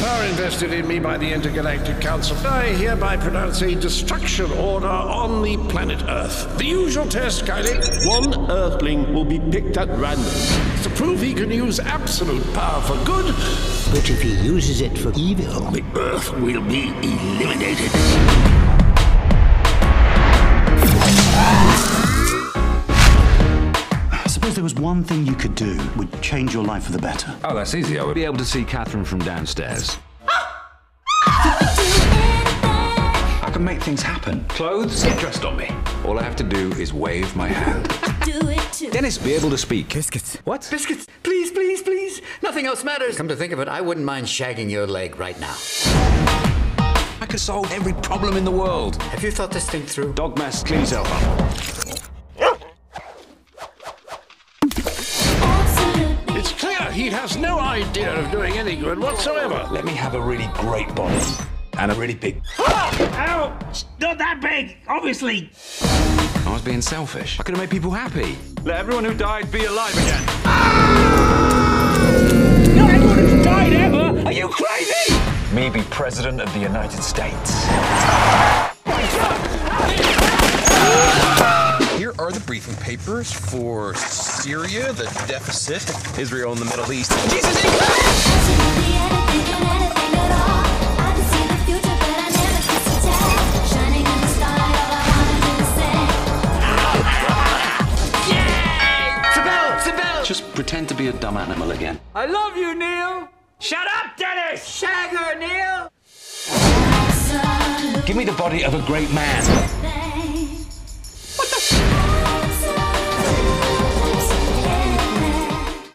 power invested in me by the Intergalactic Council, I hereby pronounce a destruction order on the planet Earth. The usual test, Kylie. One Earthling will be picked at random to prove he can use absolute power for good. But if he uses it for evil, the Earth will be eliminated. Suppose there was one thing you could do would change your life for the better. Oh, that's easy. I would be able to see Catherine from downstairs. I can make things happen. Clothes, get dressed on me. All I have to do is wave my hand. Dennis, be able to speak. Biscuits. What? Biscuits. Please, please, please. Nothing else matters. Come to think of it, I wouldn't mind shagging your leg right now. I could solve every problem in the world. Have you thought this thing through? Dog Dogmas, clean yourself up. He has no idea of doing any good whatsoever. Let me have a really great body and a really big. Ah! Ow! It's Not that big, obviously. I was being selfish. I could have made people happy. Let everyone who died be alive again. Ah! Not everyone who's died ever. Are you crazy? Me be president of the United States. Are the briefing papers for Syria, the deficit, Israel, and the Middle East. Sibel! Sibel! Just pretend to be a dumb animal again. I love you, Neil. Shut up, Dennis. Shag her, Neil. Give me the body of a great man.